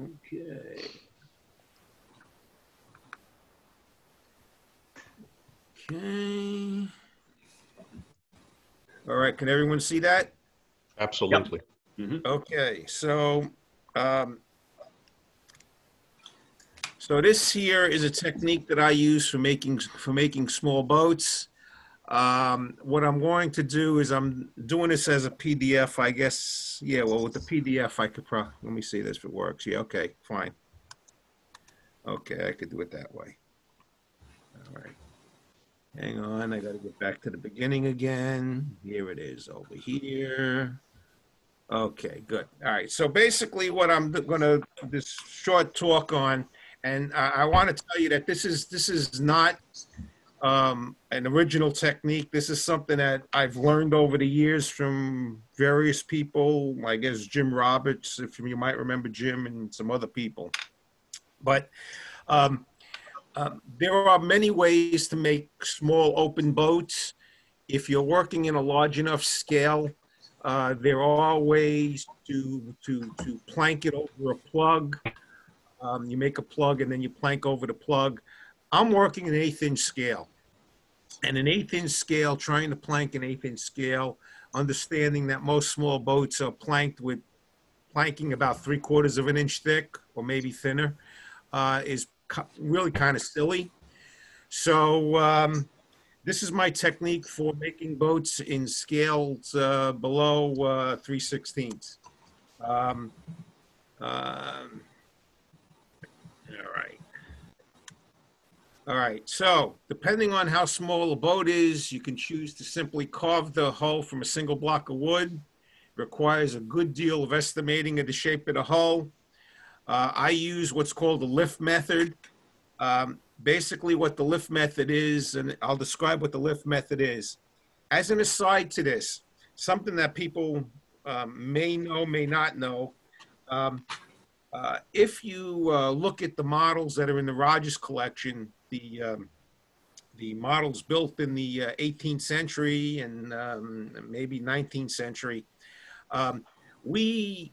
Okay. Okay. All right, can everyone see that? Absolutely. Okay, so, um, so this here is a technique that I use for making, for making small boats. Um, what I'm going to do is I'm doing this as a PDF, I guess. Yeah, well, with the PDF, I could pro, let me see this if it works. Yeah, okay, fine. Okay, I could do it that way. All right. Hang on, I gotta get back to the beginning again. Here it is over here. Okay, good. All right. So basically, what I'm going to this short talk on, and I, I want to tell you that this is this is not um, an original technique. This is something that I've learned over the years from various people. I guess Jim Roberts, if you might remember Jim, and some other people. But um, um, there are many ways to make small open boats. If you're working in a large enough scale, uh, there are ways to, to, to plank it over a plug. Um, you make a plug and then you plank over the plug. I'm working an eighth inch scale. And an eighth inch scale, trying to plank an eighth inch scale, understanding that most small boats are planked with planking about three quarters of an inch thick or maybe thinner, uh, is really kind of silly. So, um, this is my technique for making boats in scales uh, below uh, 3 16ths. Um, um, all right. All right, so depending on how small a boat is, you can choose to simply carve the hull from a single block of wood. It Requires a good deal of estimating of the shape of the hull. Uh, I use what's called the lift method. Um, basically what the lift method is, and I'll describe what the lift method is. As an aside to this, something that people um, may know, may not know, um, uh, if you uh, look at the models that are in the Rogers collection, the um, the models built in the uh, 18th century and um, maybe 19th century, um, we,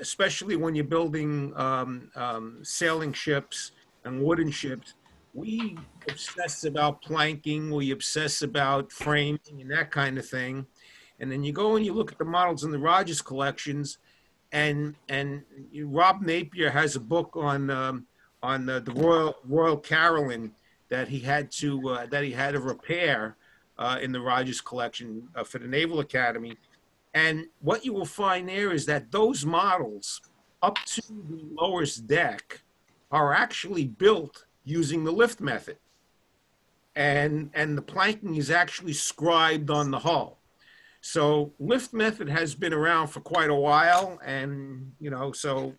especially when you're building um, um, sailing ships, and wooden ships, we obsess about planking, we obsess about framing and that kind of thing. And then you go and you look at the models in the Rogers collections, and and Rob Napier has a book on um, on the, the Royal Royal Caroline that he had to uh, that he had to repair uh, in the Rogers collection uh, for the Naval Academy. And what you will find there is that those models up to the lowest deck are actually built using the lift method. And, and the planking is actually scribed on the hull. So lift method has been around for quite a while and, you know, so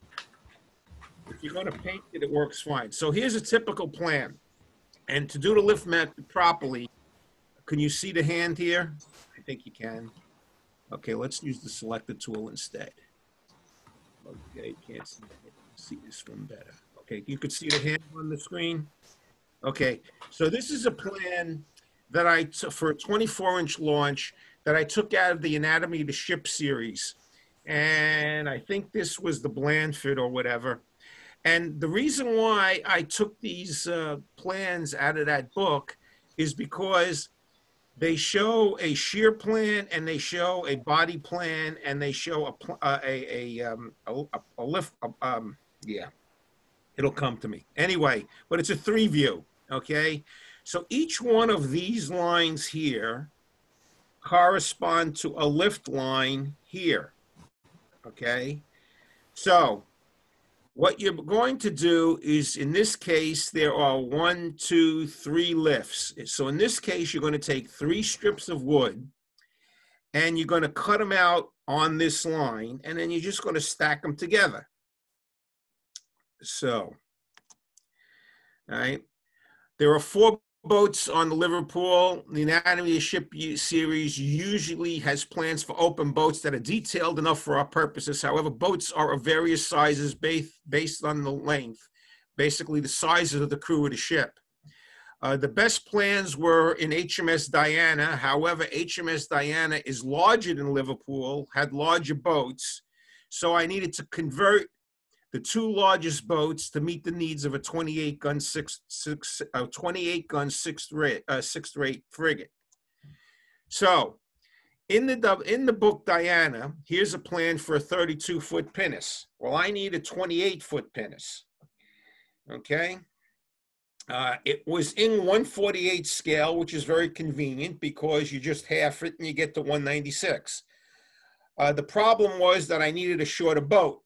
if you're gonna paint it, it works fine. So here's a typical plan. And to do the lift method properly, can you see the hand here? I think you can. Okay, let's use the selector tool instead. Okay, can't see, see this one better. Okay, you could see the hand on the screen. Okay, so this is a plan that I took for a 24 inch launch that I took out of the Anatomy of the Ship series. And I think this was the Blandford or whatever. And the reason why I took these uh, plans out of that book is because they show a shear plan and they show a body plan and they show a pl- uh, a a, um, a, a lift um, yeah it'll come to me. Anyway but it's a three view okay? So each one of these lines here correspond to a lift line here okay? So what you're going to do is, in this case, there are one, two, three lifts. So in this case, you're going to take three strips of wood and you're going to cut them out on this line and then you're just going to stack them together. So, all right. There are four boats on the Liverpool. The Anatomy of Ship series usually has plans for open boats that are detailed enough for our purposes. However, boats are of various sizes based, based on the length, basically the sizes of the crew of the ship. Uh, the best plans were in HMS Diana. However, HMS Diana is larger than Liverpool, had larger boats. So I needed to convert the two largest boats to meet the needs of a 28 gun six, six, uh, 28 gun sixth rate, uh, sixth rate frigate. So in the in the book Diana, here's a plan for a 32 foot pinnace. Well, I need a 28 foot pinnace. Okay. Uh, it was in 148 scale, which is very convenient because you just half it and you get to 196. Uh, the problem was that I needed a shorter boat.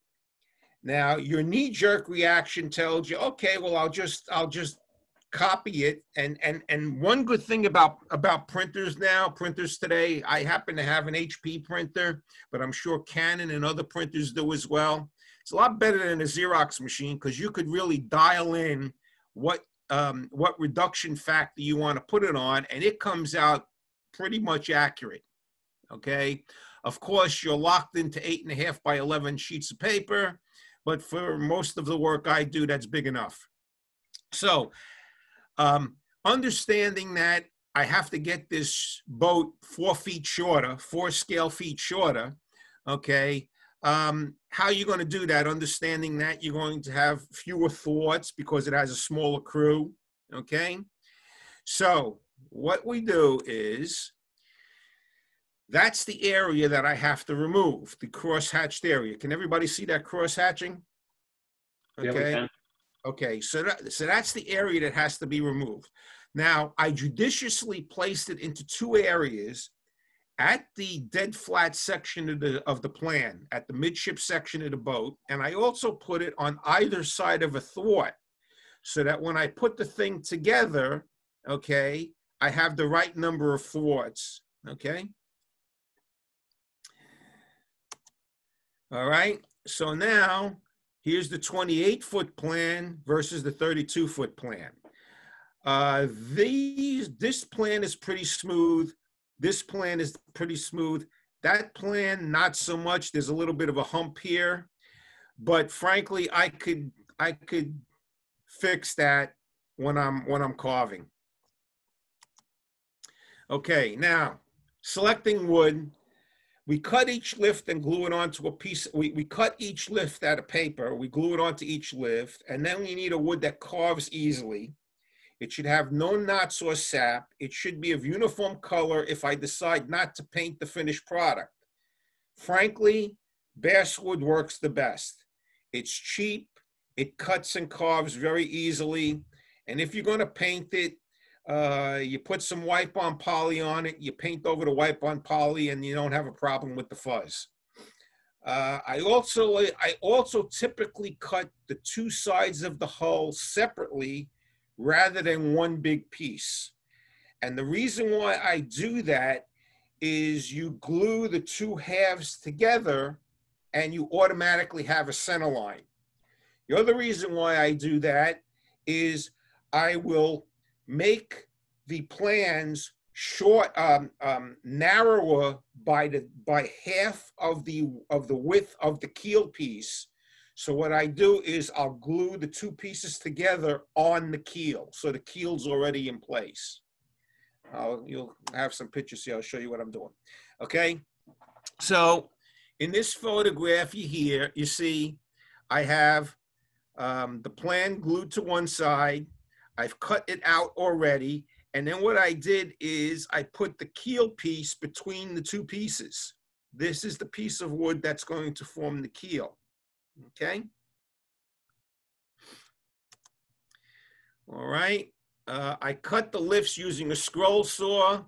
Now, your knee-jerk reaction tells you, okay, well, I'll just I'll just copy it. And and and one good thing about about printers now, printers today, I happen to have an HP printer, but I'm sure Canon and other printers do as well. It's a lot better than a Xerox machine because you could really dial in what um, what reduction factor you want to put it on, and it comes out pretty much accurate. Okay. Of course, you're locked into eight and a half by 11 sheets of paper, but for most of the work I do, that's big enough. So, um, understanding that I have to get this boat four feet shorter, four scale feet shorter, okay, um, how are you going to do that? Understanding that you're going to have fewer thwarts because it has a smaller crew. Okay. So what we do is that's the area that I have to remove, the cross-hatched area. Can everybody see that cross-hatching? Okay. Yeah, okay, so that, so that's the area that has to be removed. Now, I judiciously placed it into two areas at the dead flat section of the, of the plan, at the midship section of the boat, and I also put it on either side of a thwart so that when I put the thing together, okay, I have the right number of thwarts, okay? All right, so now here's the 28 foot plan versus the 32 foot plan. Uh, these, this plan is pretty smooth this plan is pretty smooth. That plan, not so much. There's a little bit of a hump here, but frankly, I could I could fix that when I'm when I'm carving. Okay, now selecting wood, we cut each lift and glue it onto a piece. We, we cut each lift out of paper, we glue it onto each lift, and then we need a wood that carves easily. It should have no knots or sap. It should be of uniform color if I decide not to paint the finished product. Frankly, basswood works the best. It's cheap, it cuts and carves very easily, and if you're going to paint it, uh, you put some wipe-on poly on it, you paint over the wipe-on poly, and you don't have a problem with the fuzz. Uh, I also I also typically cut the two sides of the hull separately rather than one big piece. And the reason why I do that is you glue the two halves together and you automatically have a center line. The other reason why I do that is I will make the plans short, um, um, narrower by the by half of the of the width of the keel piece so what I do is I'll glue the two pieces together on the keel. So the keel's already in place. I'll, you'll have some pictures here. I'll show you what I'm doing. Okay. So in this photograph you here, you see I have um, the plan glued to one side. I've cut it out already. And then what I did is I put the keel piece between the two pieces. This is the piece of wood that's going to form the keel. Okay. All right. Uh, I cut the lifts using a scroll saw.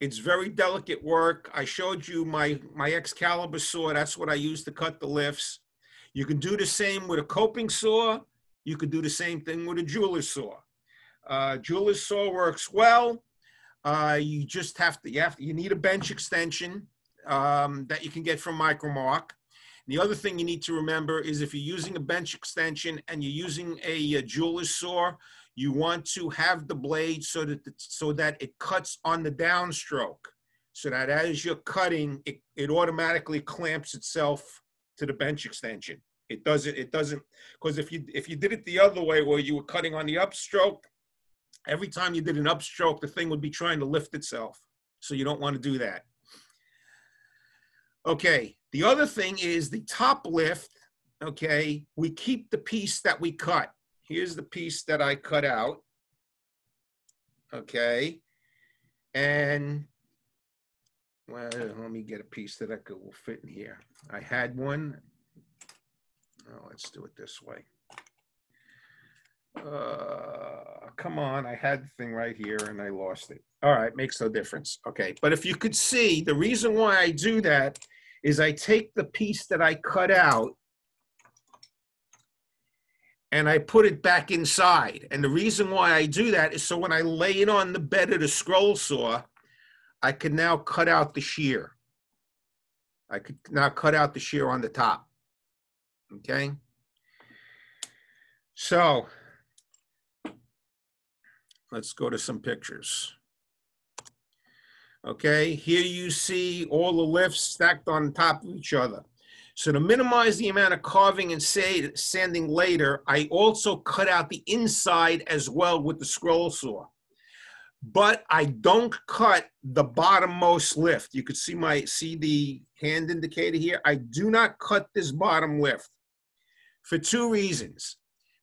It's very delicate work. I showed you my, my Excalibur saw. That's what I use to cut the lifts. You can do the same with a coping saw. You could do the same thing with a jeweler's saw. Uh, jeweler's saw works well. Uh, you just have to, you have you need a bench extension um, that you can get from Micro-Mark. The other thing you need to remember is if you're using a bench extension and you're using a, a jeweler's saw, you want to have the blade so that the, so that it cuts on the downstroke, so that as you're cutting, it, it automatically clamps itself to the bench extension. It doesn't. It doesn't because if you if you did it the other way, where you were cutting on the upstroke, every time you did an upstroke, the thing would be trying to lift itself. So you don't want to do that. Okay, the other thing is the top lift okay, we keep the piece that we cut. Here's the piece that I cut out. Okay. And well, let me get a piece that I could will fit in here. I had one. Oh, let's do it this way. Uh, come on, I had the thing right here and I lost it. All right, makes no difference. Okay, but if you could see, the reason why I do that is I take the piece that I cut out and I put it back inside. And the reason why I do that is so when I lay it on the bed of the scroll saw, I can now cut out the shear. I could now cut out the shear on the top. Okay. So let's go to some pictures. Okay, here you see all the lifts stacked on top of each other. So to minimize the amount of carving and sanding later, I also cut out the inside as well with the scroll saw. But I don't cut the bottommost lift. You could see my see the hand indicator here. I do not cut this bottom lift for two reasons.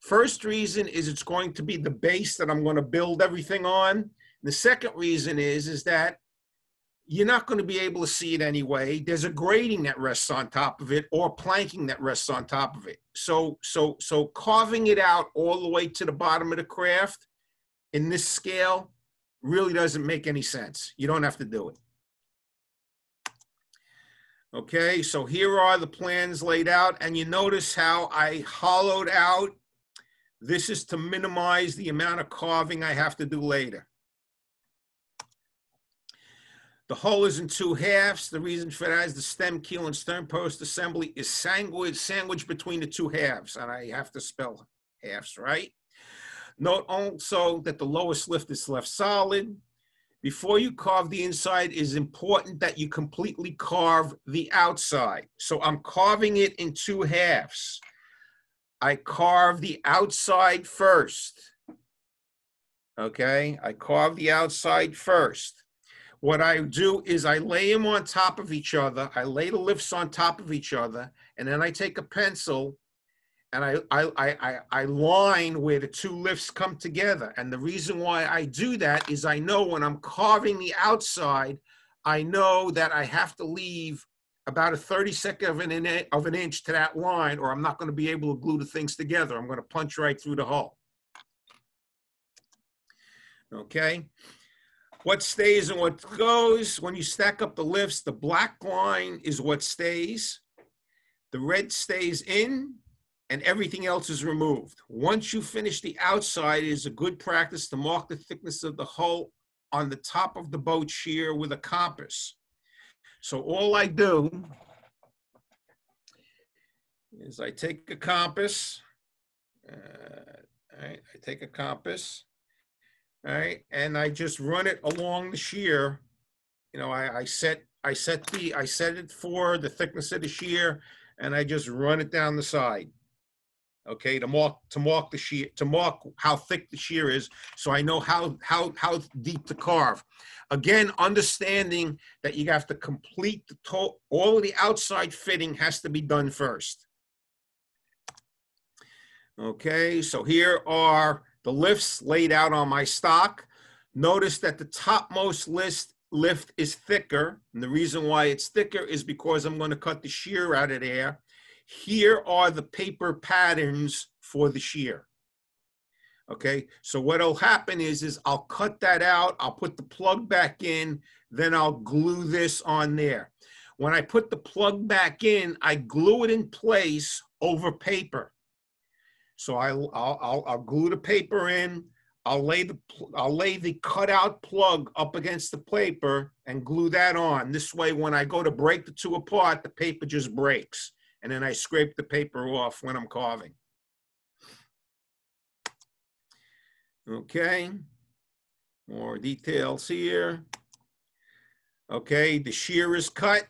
First reason is it's going to be the base that I'm going to build everything on. The second reason is is that you're not going to be able to see it anyway. There's a grating that rests on top of it or planking that rests on top of it. So, so, so carving it out all the way to the bottom of the craft in this scale really doesn't make any sense. You don't have to do it. Okay, so here are the plans laid out and you notice how I hollowed out. This is to minimize the amount of carving I have to do later. The hull is in two halves. The reason for that is the stem keel and stern post assembly is sandwiched, sandwiched between the two halves, and I have to spell halves, right? Note also that the lowest lift is left solid. Before you carve the inside, it is important that you completely carve the outside. So I'm carving it in two halves. I carve the outside first. Okay, I carve the outside first. What I do is I lay them on top of each other. I lay the lifts on top of each other, and then I take a pencil and I, I, I, I line where the two lifts come together. And the reason why I do that is I know when I'm carving the outside, I know that I have to leave about a 32nd of an, of an inch to that line, or I'm not going to be able to glue the things together. I'm going to punch right through the hull. Okay what stays and what goes. When you stack up the lifts, the black line is what stays. The red stays in and everything else is removed. Once you finish the outside, it is a good practice to mark the thickness of the hull on the top of the boat shear with a compass. So all I do is I take a compass, uh, I take a compass, right, and I just run it along the shear. You know, I, I set I set the I set it for the thickness of the shear, and I just run it down the side. Okay, to mark to mark the shear to mark how thick the shear is, so I know how how how deep to carve. Again, understanding that you have to complete the to- all of the outside fitting has to be done first. Okay, so here are the lifts laid out on my stock. Notice that the topmost list lift is thicker. And the reason why it's thicker is because I'm going to cut the shear out of there. Here are the paper patterns for the shear. Okay, so what'll happen is, is I'll cut that out, I'll put the plug back in, then I'll glue this on there. When I put the plug back in, I glue it in place over paper. So I, will I'll, I'll glue the paper in. I'll lay the I'll lay the cutout plug up against the paper and glue that on. This way, when I go to break the two apart, the paper just breaks, and then I scrape the paper off when I'm carving. Okay, more details here. Okay, the shear is cut.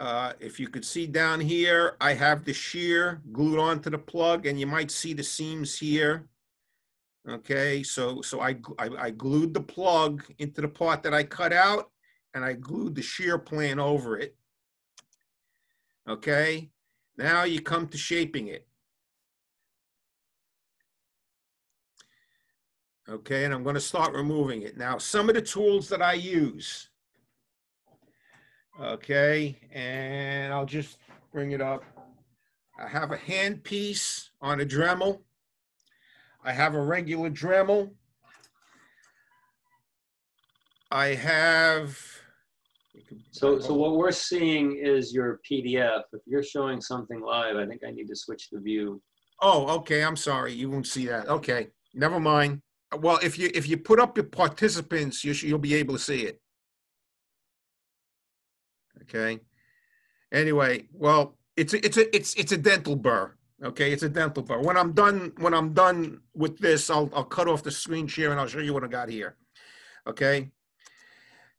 Uh, if you could see down here, I have the shear glued onto the plug and you might see the seams here. Okay, so so I, I, I glued the plug into the part that I cut out and I glued the shear plan over it. Okay, Now you come to shaping it. Okay, and I'm going to start removing it. Now, some of the tools that I use. Okay, and I'll just bring it up. I have a hand piece on a Dremel. I have a regular Dremel. I have. So, so what we're seeing is your PDF. If you're showing something live, I think I need to switch the view. Oh, okay. I'm sorry. You won't see that. Okay, never mind. Well, if you if you put up your participants, you you'll be able to see it. Okay. Anyway, well, it's a, it's a it's it's a dental burr. Okay, it's a dental burr. When I'm done when I'm done with this, I'll I'll cut off the screen share and I'll show you what I got here. Okay.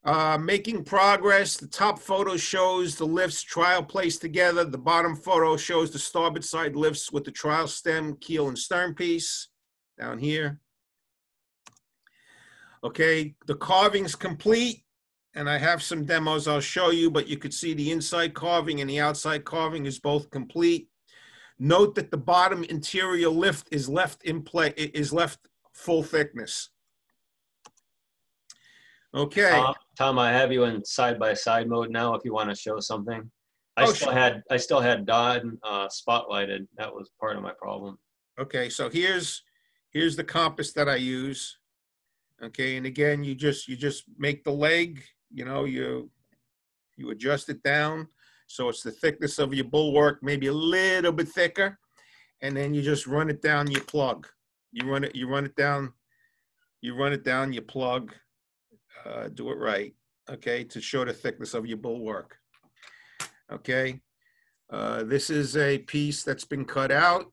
Uh, making progress. The top photo shows the lifts trial placed together. The bottom photo shows the starboard side lifts with the trial stem, keel, and stern piece down here. Okay, the carving's complete, and I have some demos I'll show you, but you could see the inside carving and the outside carving is both complete. Note that the bottom interior lift is left in play, is left full thickness. Okay. Tom, Tom, I have you in side by side mode now. If you want to show something, I Oh, still sure. had I still had Don uh, spotlighted. That was part of my problem. Okay, so here's, here's the compass that I use. Okay, and again, you just, you just make the leg, you know, you, you adjust it down. So it's the thickness of your bulwark, maybe a little bit thicker. And then you just run it down your plug. You run it, you run it down, you run it down your plug. Uh, do it right, okay, to show the thickness of your bulwark. Okay, uh, this is a piece that's been cut out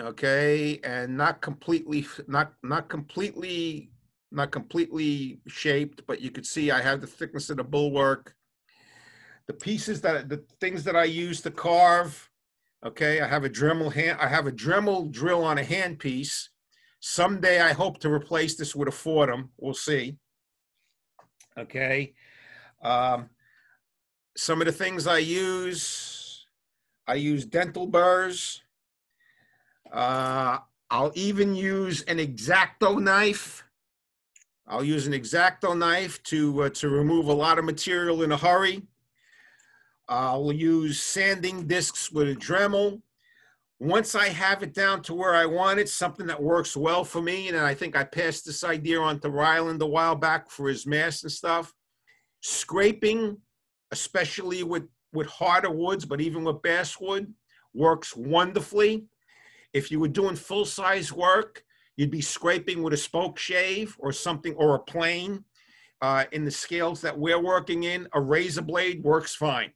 okay and not completely not not completely not completely shaped but you could see i have the thickness of the bulwark. The pieces that the things that i use to carve okay i have a dremel hand i have a dremel drill on a hand piece someday i hope to replace this with a Foredom we'll see okay um, some of the things i use i use dental burrs uh, I'll even use an X-Acto knife. I'll use an X-Acto knife to, uh, to remove a lot of material in a hurry. I'll use sanding discs with a Dremel. Once I have it down to where I want it, something that works well for me, and I think I passed this idea on to Ryland a while back for his mask and stuff. Scraping, especially with, with harder woods, but even with basswood, works wonderfully. If you were doing full-size work, you'd be scraping with a spoke shave or something, or a plane. Uh, in the scales that we're working in, a razor blade works fine.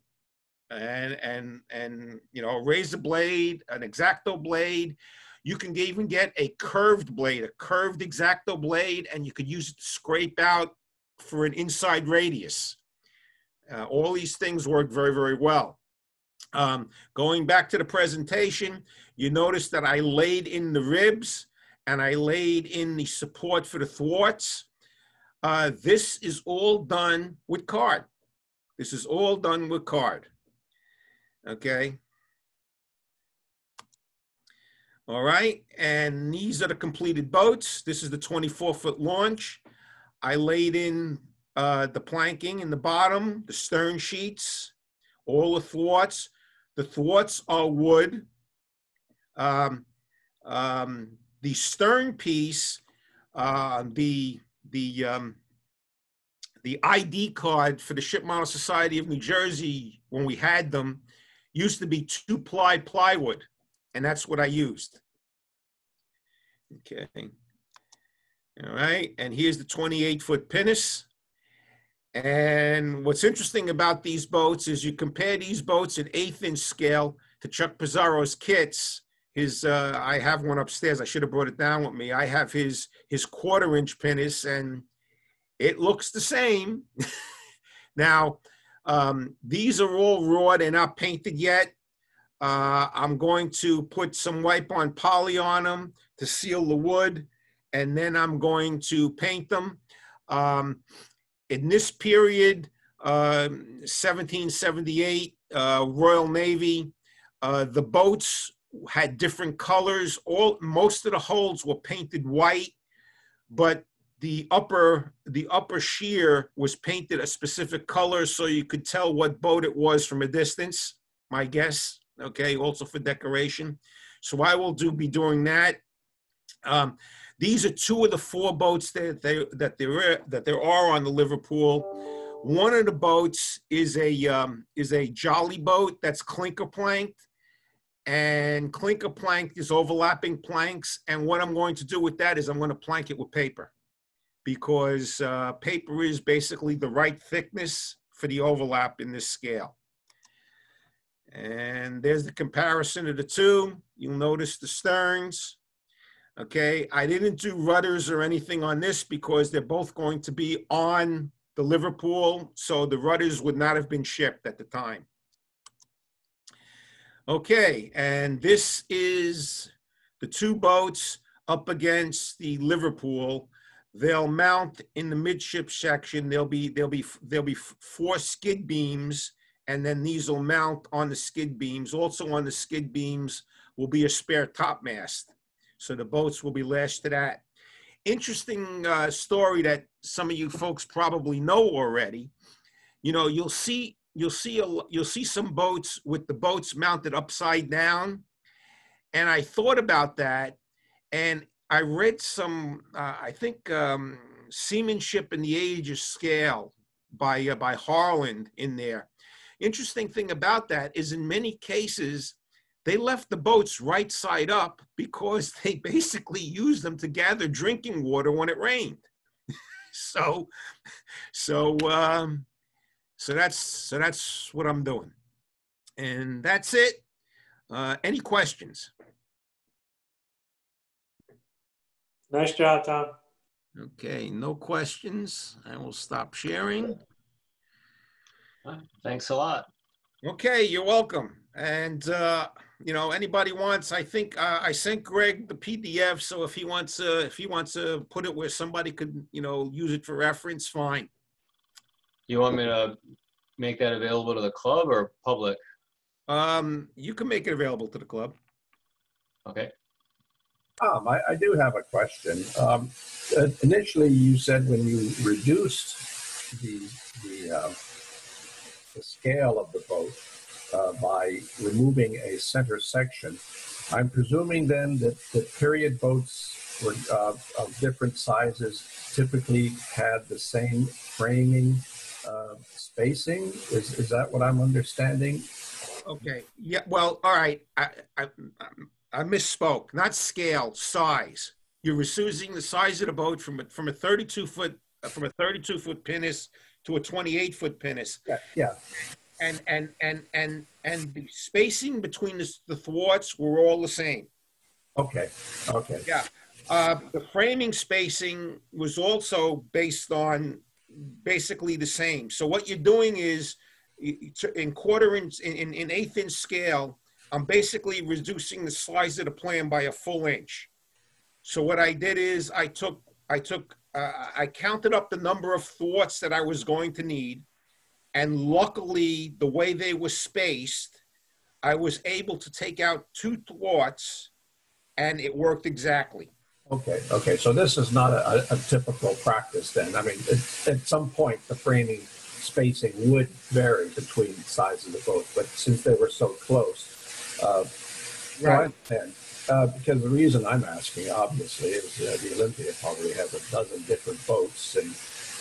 And, and, and, you know, a razor blade, an X-Acto blade, you can even get a curved blade, a curved X-Acto blade, and you could use it to scrape out for an inside radius. Uh, all these things work very, very well. Um, going back to the presentation, you notice that I laid in the ribs and I laid in the support for the thwarts. Uh, this is all done with card. This is all done with card. Okay. All right, and these are the completed boats. This is the 24 foot launch. I laid in uh, the planking in the bottom, the stern sheets, all the thwarts. The thwarts are wood. Um, um, the stern piece, uh, the the um, the ID card for the Ship Model Society of New Jersey when we had them used to be two ply plywood, and that's what I used. Okay. All right, and here's the 28 foot pinnace. And what's interesting about these boats is you compare these boats at eighth inch scale to Chuck Passaro's kits. His, uh, I have one upstairs. I should have brought it down with me. I have his his quarter inch pinnace, and it looks the same. now, um, these are all raw. They're not painted yet. Uh, I'm going to put some wipe on poly on them to seal the wood, and then I'm going to paint them. Um, in this period, um, 1778, uh, Royal Navy, Uh, the boats had different colors. All most of the holds were painted white, but the upper the upper sheer was painted a specific color so you could tell what boat it was from a distance. My guess, okay, also for decoration. So I will do be doing that. Um, these are two of the four boats that they, that there are, that there are on the Liverpool. One of the boats is a um, is a jolly boat that's clinker planked, and clinker planked is overlapping planks. And what I'm going to do with that is I'm going to plank it with paper, because uh, paper is basically the right thickness for the overlap in this scale. And there's the comparison of the two. You'll notice the sterns. Okay, I didn't do rudders or anything on this because they're both going to be on the Liverpool, so the rudders would not have been shipped at the time. Okay, and this is the two boats up against the Liverpool. They'll mount in the midship section. There'll be there'll be there'll be four skid beams, and then these will mount on the skid beams. Also on the skid beams will be a spare topmast. So the boats will be lashed to that. Interesting uh, story that some of you folks probably know already. You know, you'll see you'll see a, you'll see some boats with the boats mounted upside down, and I thought about that, and I read some uh, I think um, seamanship in the age of sail by uh, by Harland in there. Interesting thing about that is in many cases they left the boats right side up because they basically used them to gather drinking water when it rained. so, so, um, so that's so that's what I'm doing, and that's it. Uh, any questions? Nice job, Tom. Okay, no questions. I will stop sharing. Thanks a lot. Okay, you're welcome. And uh, you know, anybody wants, I think uh, I sent Greg the PDF. So if he wants, uh, if he wants to put it where somebody could, you know, use it for reference, fine. You want me to make that available to the club or public? Um, you can make it available to the club. Okay. Tom, I, I do have a question. Um, uh, initially, you said when you reduced the the, uh, the scale of the boat, uh, by removing a center section. I'm presuming then that the period boats were uh, of different sizes typically had the same framing uh, spacing. Is, is that what I'm understanding? Okay. Yeah. Well, all right. I, I, I misspoke. Not scale, size. You're reducing the size of the boat from a, from a 32 foot from a 32 foot pinnace to a 28 foot pinnace. Yeah. Yeah and and and and and the spacing between the, the thwarts were all the same. Okay. Okay. Yeah. Uh, the framing spacing was also based on basically the same. So what you're doing is in quarter inch, in, in eighth inch scale, I'm basically reducing the size of the plan by a full inch. So what I did is I took, I took, uh, I counted up the number of thwarts that I was going to need. And luckily, the way they were spaced, I was able to take out two thwarts and it worked exactly. Okay, okay. So this is not a, a typical practice then. I mean, at, at, some point, the framing spacing would vary between sides of the boat, but since they were so close, uh, right. uh, because the reason I'm asking, obviously, is uh, the Olympia probably has a dozen different boats, and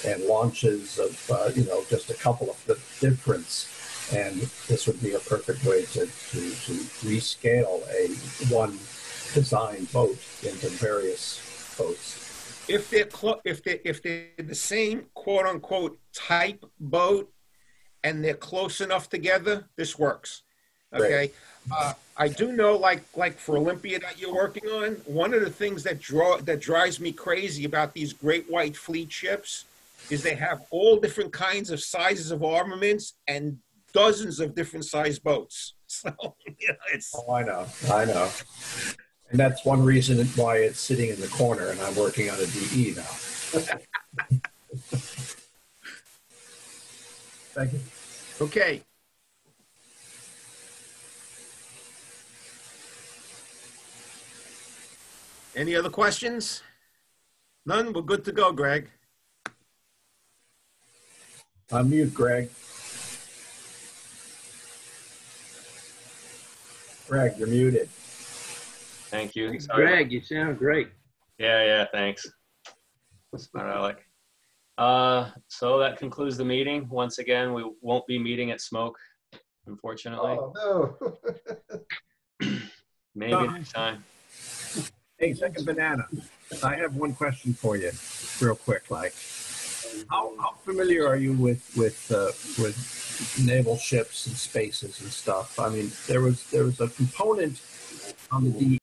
and launches of uh, you know just a couple of the difference. And this would be a perfect way to, to, to rescale a one design boat into various boats. If they're clo- if they if they're the same quote unquote type boat and they're close enough together this works okay uh, i do know like like for olympia that you're working on one of the things that draw that drives me crazy about these great white fleet ships is they have all different kinds of sizes of armaments and dozens of different size boats. So you know, it's. Oh, I know, I know, and that's one reason why it's sitting in the corner, and I'm working on a DE now. Thank you. Okay. Any other questions? None? We're good to go, Greg. Unmute, Greg. Greg, you're muted. Thank you. Sorry. Greg, you sound great. Yeah, yeah, thanks. Smart Alec. Uh, so that concludes the meeting. Once again, we won't be meeting at Smoke, unfortunately. Oh, no. Maybe next time. Hey, Second Banana, I have one question for you, real quick, like, how, how familiar are you with, with, uh, with naval ships and spaces and stuff? I mean, there was, there was a component on the